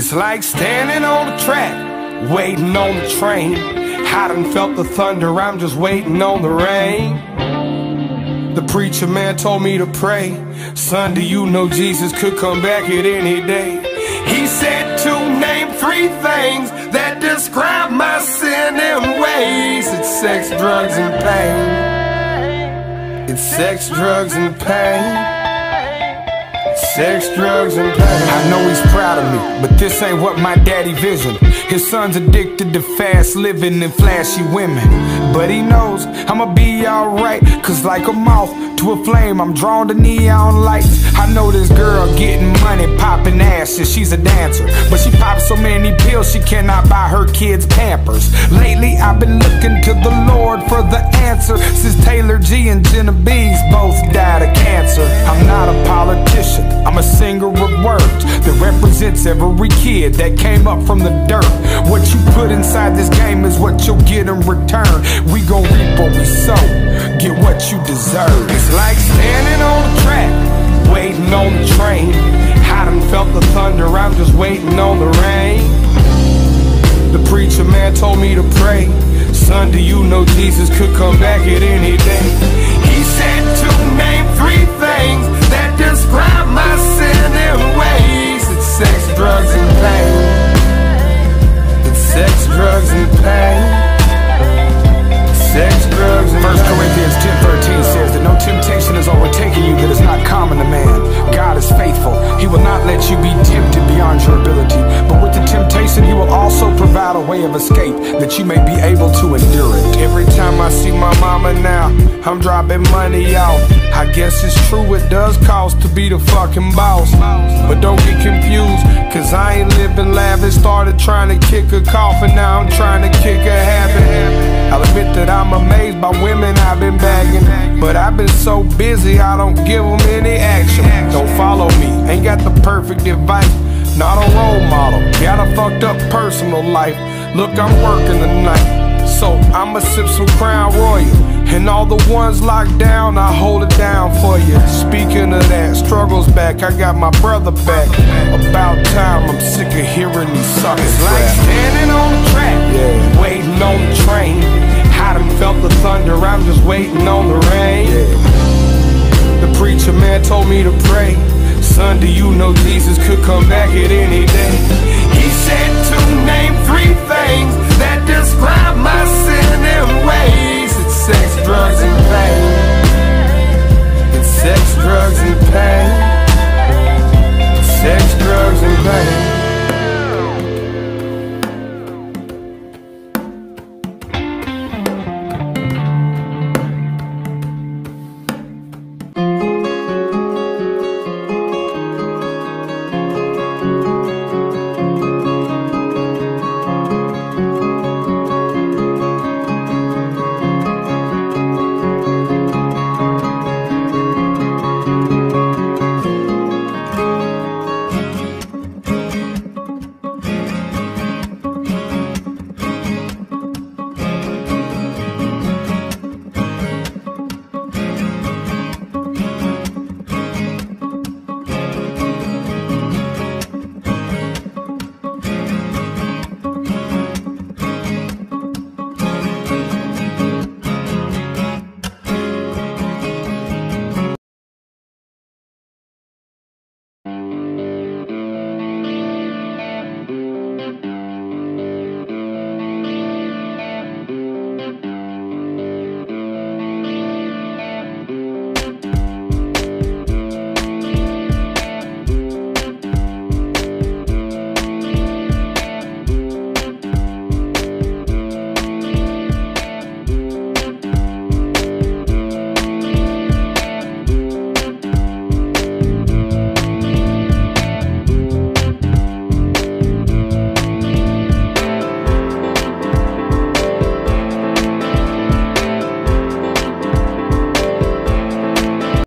It's like standing on the track, waiting on the train. I done felt the thunder, I'm just waiting on the rain. The preacher man told me to pray. Son, do you know Jesus could come back at any day? He said to name three things that describe my sin and ways. It's sex, drugs, and pain. It's sex, drugs, and pain. Sex, drugs, and pain. I know he's proud of me, but this ain't what my daddy visioned. His son's addicted to fast living and flashy women. But he knows I'ma be alright, cause like a moth to a flame, I'm drawn to neon lights. I know this girl getting money, popping ass, she's a dancer. But she pops so many pills, she cannot buy her kids Pampers. Lately, I've been looking to the Lord for the answer. Since Taylor G and Genovese both died of cancer. I'm not a politician, I'm a singer of words that represents every kid that came up from the dirt. What you put inside this game is what you'll get in return. We gon' reap what we sow, get what you deserve. It's like standing on the track, waiting on the train. I done felt the thunder, I'm just waiting on the rain. The preacher man told me to pray. Son, do you know Jesus could come back at any day? He said to name three things that describe a way of escape that you may be able to endure it. Every time I see my mama now, I'm dropping money out. I guess it's true, it does cost to be the fucking boss. But don't get confused, cause I ain't living lavish. Started trying to kick a coffin, now I'm trying to kick a habit. I'll admit that I'm amazed by women I've been bagging. But I've been so busy, I don't give them any action. Don't follow me, ain't got the perfect advice. Not a role model, got a fucked up personal life. Look, I'm working tonight, so I'ma sip some Crown Royal. And all the ones locked down, I hold it down for you. Speaking of that, struggles back, I got my brother back. About time, I'm sick of hearing these suckers. It's like standing on the track, Yeah. waiting on the train. I done felt the thunder, I'm just waiting on the rain. The preacher man told me to pray son, do you know Jesus could come back at any day? He said to name three things that describe myself.